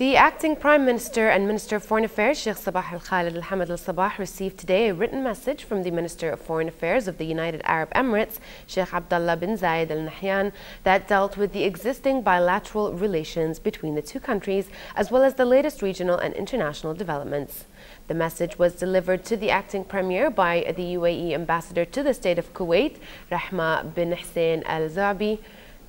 The acting Prime Minister and Minister of Foreign Affairs, Sheikh Sabah Al Khaled Al Hamad Al Sabah, received today a written message from the Minister of Foreign Affairs of the United Arab Emirates, Sheikh Abdullah bin Zayed Al Nahyan, that dealt with the existing bilateral relations between the two countries, as well as the latest regional and international developments. The message was delivered to the acting premier by the UAE ambassador to the state of Kuwait, Erhama bin Hussein Al Zuabi.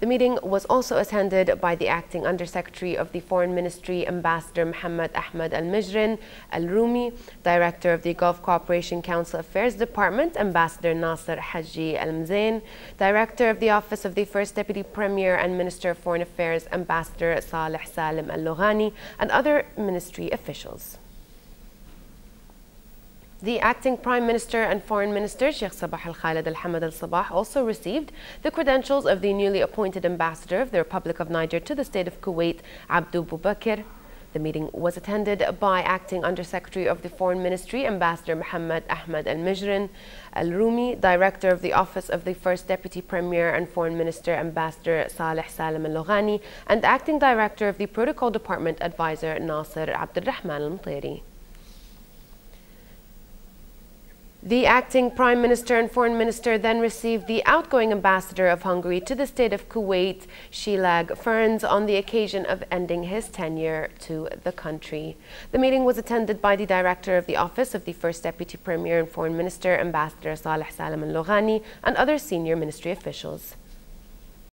The meeting was also attended by the acting Undersecretary of the Foreign Ministry, Ambassador Muhammad Ahmad Al Mijrin Al Rumi, Director of the Gulf Cooperation Council Affairs Department, Ambassador Nasser Haji Al Mzain, Director of the Office of the First Deputy Premier and Minister of Foreign Affairs, Ambassador Saleh Salim Al Loghani, and other ministry officials. The acting Prime Minister and Foreign Minister, Sheikh Sabah Al Khaled Al Hamad Al Sabah, also received the credentials of the newly appointed ambassador of the Republic of Niger to the state of Kuwait, Abdou Boubakir. The meeting was attended by acting Undersecretary of the Foreign Ministry, Ambassador Muhammad Ahmed Al Mijrin Al Rumi, Director of the Office of the First Deputy Premier and Foreign Minister, Ambassador Saleh Salim Al Loghani, and acting Director of the Protocol Department, Advisor Nasser Abdulrahman Al Mtiri. The acting Prime Minister and Foreign Minister then received the outgoing ambassador of Hungary to the state of Kuwait, Csillag Ferenc, on the occasion of ending his tenure to the country. The meeting was attended by the Director of the Office of the First Deputy Premier and Foreign Minister, Ambassador Saleh Salim Al Loghani, and other senior ministry officials.